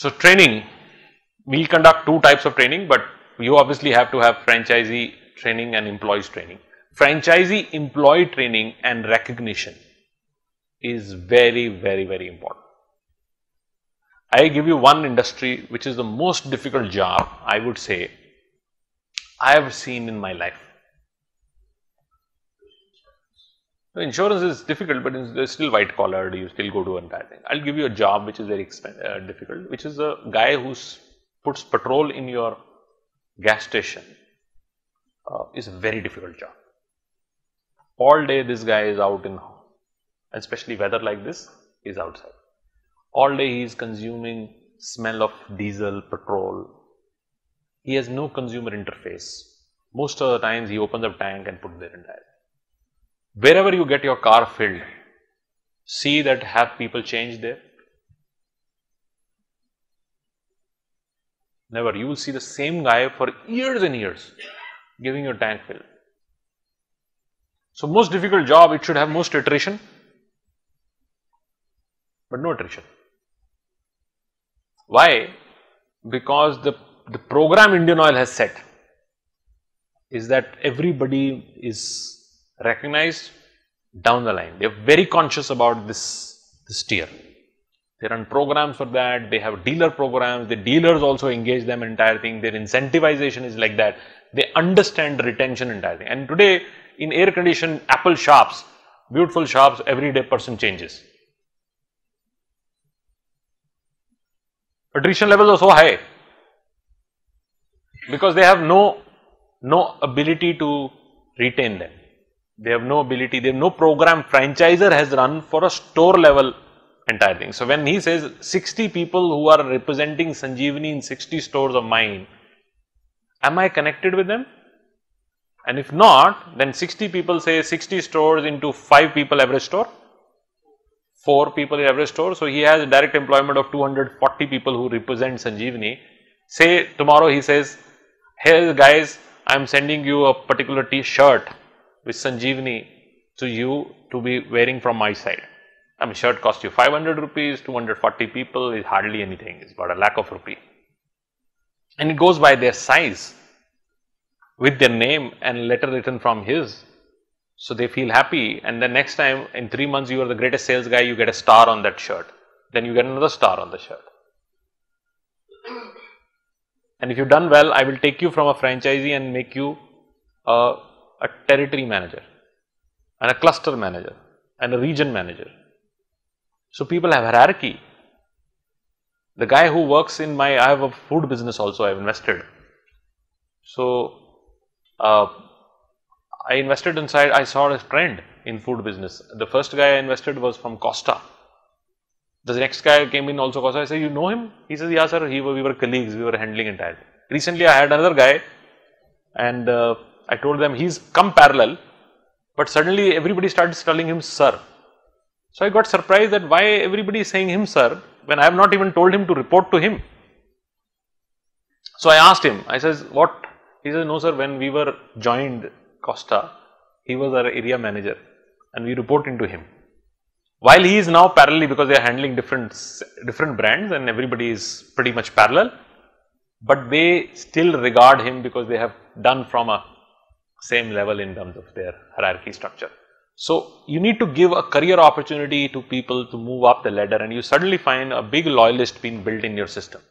So, training, we conduct two types of training, but you obviously have to have franchisee training and employees training. Franchisee employee training and recognition is very, very, very important. I give you one industry which is the most difficult job I would say I have seen in my life. Insurance is difficult, but still white collar. You still go to entire thing. I'll give you a job which is very uh, difficult, which is a guy who puts petrol in your gas station. Uh, is a very difficult job. All day this guy is out in, especially weather like this, is outside. All day he is consuming smell of diesel, petrol. He has no consumer interface. Most of the times he opens up tank and put there entire wherever you get your car filled, see that have people change there? Never. You will see the same guy for years and years giving your tank fill. So, most difficult job, it should have most iteration, but no attrition. Why? Because the, the program Indian Oil has set is that everybody is recognized down the line. They are very conscious about this, this tier. They run programs for that, they have dealer programs, the dealers also engage them entire thing, their incentivization is like that. They understand retention entire thing. And today in air conditioned Apple shops, beautiful shops, everyday person changes. Attrition levels are so high because they have no, no ability to retain them. They have no ability, they have no program franchisor has run for a store level entire thing. So, when he says 60 people who are representing Sanjeevani in 60 stores of mine, am I connected with them? And if not, then 60 people say 60 stores into 5 people average store, 4 people in average store. So, he has a direct employment of 240 people who represent Sanjeevani. Say tomorrow he says, hey guys, I am sending you a particular t-shirt with Sanjeevani to you to be wearing from my side. I mean shirt cost you 500 rupees, 240 people is hardly anything, it's about a lakh of rupee. And it goes by their size with their name and letter written from his. So they feel happy and then next time in 3 months you are the greatest sales guy, you get a star on that shirt. Then you get another star on the shirt. And if you've done well, I will take you from a franchisee and make you a a territory manager and a cluster manager and a region manager. So people have hierarchy. The guy who works in my, I have a food business also, I have invested. So uh, I invested inside, I saw a trend in food business. The first guy I invested was from Costa. The next guy came in also Costa. I said, you know him? He says, yeah sir, he, we were colleagues, we were handling entire. Recently I had another guy and uh, I told them he's come parallel, but suddenly everybody starts calling him sir. So I got surprised that why everybody is saying him sir when I have not even told him to report to him. So I asked him, I says what? He says no sir when we were joined Costa, he was our area manager and we report into him. While he is now parallelly because they are handling different different brands and everybody is pretty much parallel, but they still regard him because they have done from a same level in terms of their hierarchy structure. So, you need to give a career opportunity to people to move up the ladder and you suddenly find a big loyalist being built in your system.